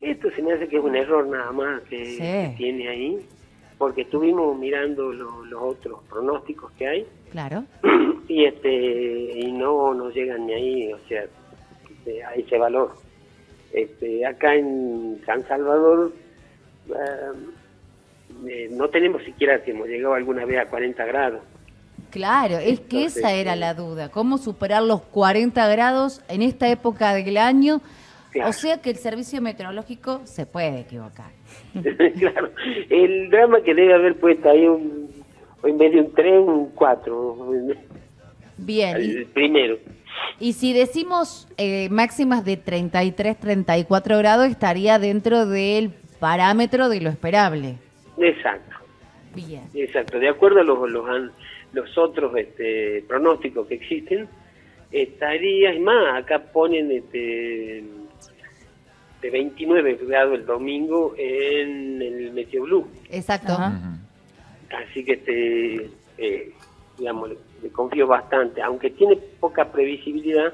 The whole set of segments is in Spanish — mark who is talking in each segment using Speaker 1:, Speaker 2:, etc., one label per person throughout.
Speaker 1: Esto se me hace que es un error nada más que,
Speaker 2: Sí.
Speaker 1: que tiene ahí, porque estuvimos mirando lo- los otros pronósticos que hay
Speaker 2: Claro.
Speaker 1: y este y no no llegan ni ahí, o sea, este, a ese valor. Este, acá en San Salvador eh, eh, no tenemos siquiera que hemos llegado alguna vez a 40 grados.
Speaker 2: Claro, es que
Speaker 1: Entonces,
Speaker 2: esa era
Speaker 1: eh,
Speaker 2: la duda. ¿Cómo superar los 40 grados en esta época del año?
Speaker 1: Claro.
Speaker 2: O sea que el servicio meteorológico se puede equivocar.
Speaker 1: claro, el drama que debe haber puesto ahí un, en vez de un 3, un 4,
Speaker 2: Bien,
Speaker 1: el
Speaker 2: y,
Speaker 1: primero.
Speaker 2: y si decimos eh, máximas de 33, 34 grados, estaría dentro del parámetro de lo esperable.
Speaker 1: Exacto.
Speaker 2: Bien.
Speaker 1: Exacto, de acuerdo a los, los, an- los otros este, pronósticos que existen, estaría, es más, acá ponen este, de 29 grados el domingo en el Meteo Blue.
Speaker 2: Exacto.
Speaker 1: Así que, este, eh, digamos, le, le confío bastante, aunque tiene poca previsibilidad,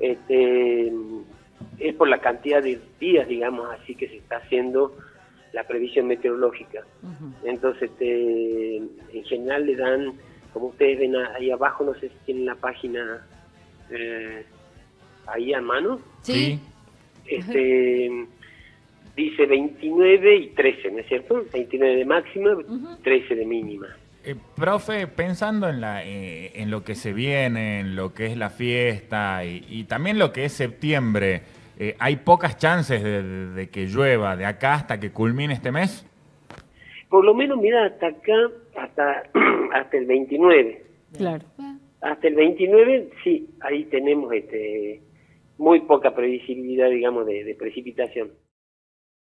Speaker 1: este, es por la cantidad de días, digamos, así que se está haciendo la previsión meteorológica. Entonces, este, en general le dan, como ustedes ven ahí abajo, no sé si tienen la página eh, ahí a mano,
Speaker 2: Sí.
Speaker 1: Este, dice 29 y 13, ¿no es cierto? 29 de máxima, 13 de mínima.
Speaker 3: Eh, profe, pensando en, la, eh, en lo que se viene, en lo que es la fiesta y, y también lo que es septiembre, eh, ¿hay pocas chances de, de- de que llueva de acá hasta que culmine este mes?
Speaker 1: Por lo menos, mira, hasta acá, hasta, hasta el 29.
Speaker 4: Claro.
Speaker 1: Hasta el 29, sí, ahí tenemos este muy poca previsibilidad, digamos, de, de precipitación.